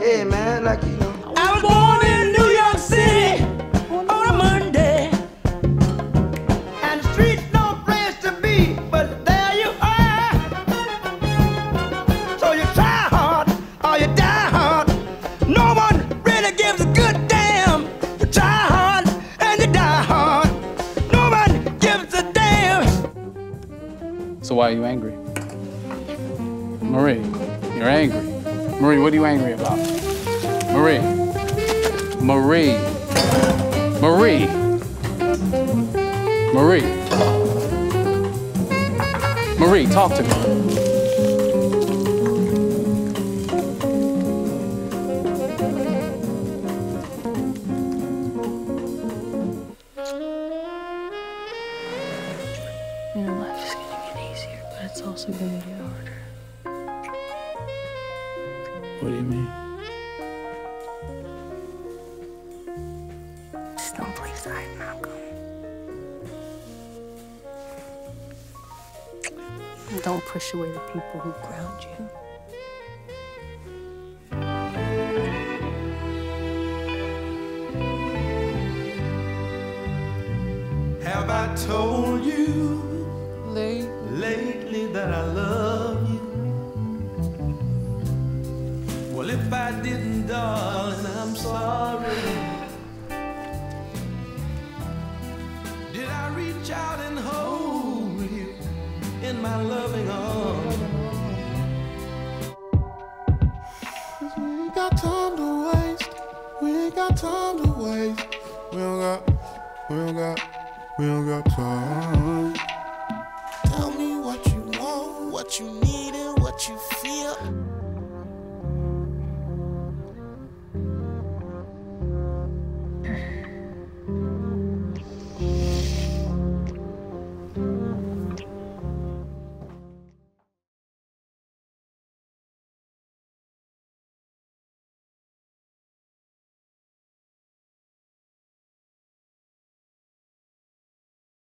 Hey man, like you know. I was born in New York City on a Monday. And the streets no place to be, but there you are. So you try hard or you die hard. No one really gives a good damn. You try hard and you die hard. No one gives a damn. So why are you angry? Marie, you're angry. Marie, what are you angry about? Marie. Marie. Marie. Marie. Marie, talk to me. Life is gonna get easier, but it's also gonna get harder. What do you mean? Just don't play side, Malcolm. And don't push away the people who ground you. Have I told you lately that I love if I didn't, darling, I'm sorry. Did I reach out and hold you in my loving arms? We got time to waste. We ain't got time to waste. We don't got, we don't got, we don't got time. Tell me what you want, what you need, and what you feel.